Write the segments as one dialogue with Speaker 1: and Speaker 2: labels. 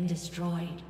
Speaker 1: been destroyed.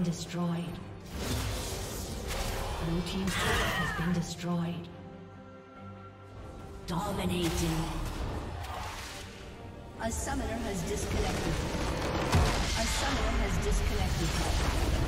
Speaker 1: Been destroyed. Blue Team's turret has been destroyed. Dominating.
Speaker 2: A summoner has disconnected. A summoner has disconnected.